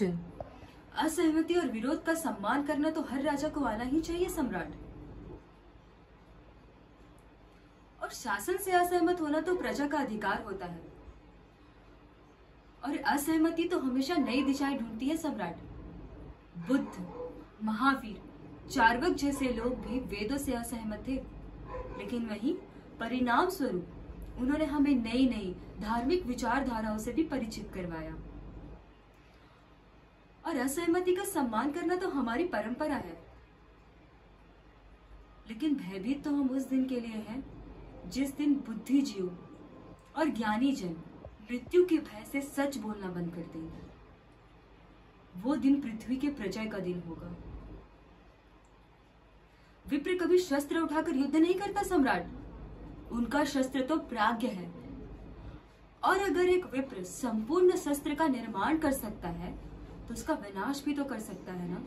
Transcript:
असहमति और विरोध का सम्मान करना तो हर राजा को आना ही चाहिए सम्राट। और शासन से असहमत होना तो प्रजा का अधिकार होता है। और असहमति तो हमेशा नई दिशाएँ ढूंढती है सम्राट। बुद्ध, महावीर, चार्वक जैसे लोग भी वेदों से असहमत थे। लेकिन वहीं परिणाम स्वरूप उन्होंने हमें नई नई धार्मिक विचारधाराओं से भी परिचित करवाया। और असहमति का सम्मान करना तो हमारी परंपरा है। लेकिन भयभीत तो हम उस दिन के लिए हैं, जिस दिन बुद्धिजीव और ज्ञानी जन मृत्यु के भय से सच बोलना बंद कर देंगे। वो दिन पृथ्वी के प्रजय का दिन होगा। विप्र कभी शस्त्र उठाकर युद्ध नहीं करता सम्राट। उनका शस्त्र तो प्राग्ञ है। और अगर एक विप्र संपूर्ण शस्त्र का निर्माण कर सकता है उसका विनाश भी तो कर सकता है ना?